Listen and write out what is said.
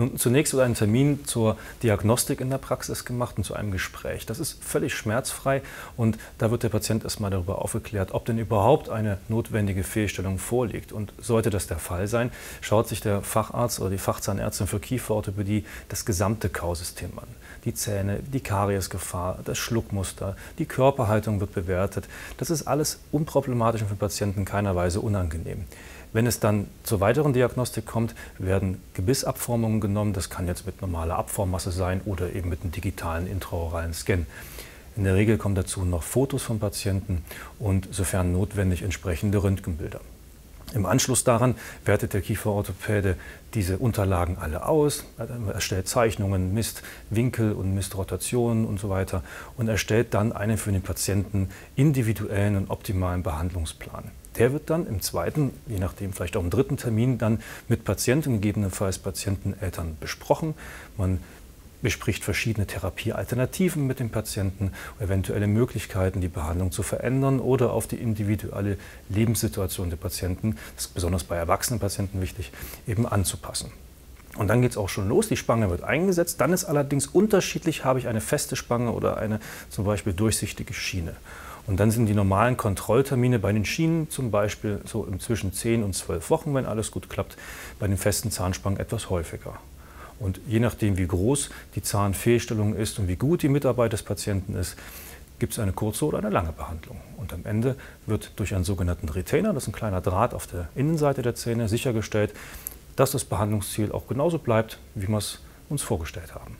Nun, zunächst wird ein Termin zur Diagnostik in der Praxis gemacht und zu einem Gespräch. Das ist völlig schmerzfrei und da wird der Patient erstmal darüber aufgeklärt, ob denn überhaupt eine notwendige Fehlstellung vorliegt. Und sollte das der Fall sein, schaut sich der Facharzt oder die Fachzahnärztin für Kieferorthopädie das gesamte Kausystem an. Die Zähne, die Kariesgefahr, das Schluckmuster, die Körperhaltung wird bewertet. Das ist alles unproblematisch und für Patienten keiner Weise unangenehm. Wenn es dann zur weiteren Diagnostik kommt, werden Gebissabformungen genommen. Das kann jetzt mit normaler Abformmasse sein oder eben mit einem digitalen intraoralen Scan. In der Regel kommen dazu noch Fotos von Patienten und sofern notwendig entsprechende Röntgenbilder. Im Anschluss daran wertet der Kieferorthopäde diese Unterlagen alle aus, erstellt Zeichnungen, misst Winkel und misst Rotationen und so weiter und erstellt dann einen für den Patienten individuellen und optimalen Behandlungsplan. Der wird dann im zweiten, je nachdem vielleicht auch im dritten Termin, dann mit Patienten, gegebenenfalls Patienteneltern besprochen. Man bespricht verschiedene Therapiealternativen mit dem Patienten, eventuelle Möglichkeiten, die Behandlung zu verändern oder auf die individuelle Lebenssituation der Patienten, das ist besonders bei erwachsenen Patienten wichtig, eben anzupassen. Und dann geht es auch schon los. Die Spange wird eingesetzt. Dann ist allerdings unterschiedlich, habe ich eine feste Spange oder eine zum Beispiel durchsichtige Schiene. Und dann sind die normalen Kontrolltermine bei den Schienen zum Beispiel so zwischen 10 und 12 Wochen, wenn alles gut klappt, bei den festen Zahnspangen etwas häufiger. Und je nachdem, wie groß die Zahnfehlstellung ist und wie gut die Mitarbeit des Patienten ist, gibt es eine kurze oder eine lange Behandlung. Und am Ende wird durch einen sogenannten Retainer, das ist ein kleiner Draht auf der Innenseite der Zähne, sichergestellt, dass das Behandlungsziel auch genauso bleibt, wie wir es uns vorgestellt haben.